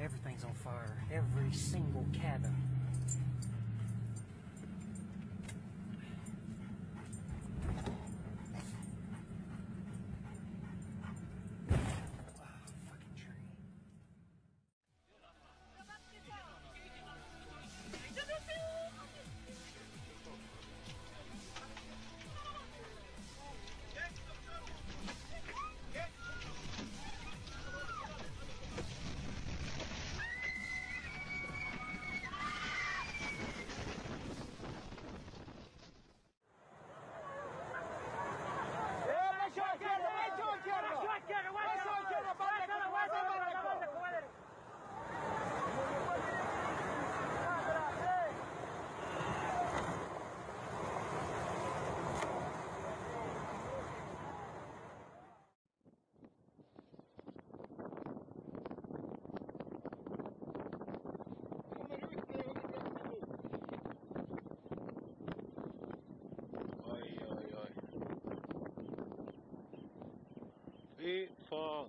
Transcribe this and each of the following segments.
Everything's on fire. Every single cabin. Fy fan.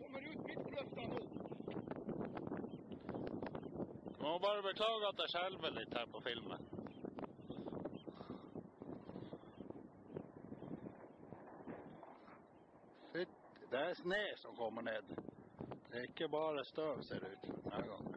Kommer ut mitt på luften nu. Man må bare beklage at jeg skjelver litt her på filmen. Det er snø som kommer ned. Det er ikke bare støv, ser det ut.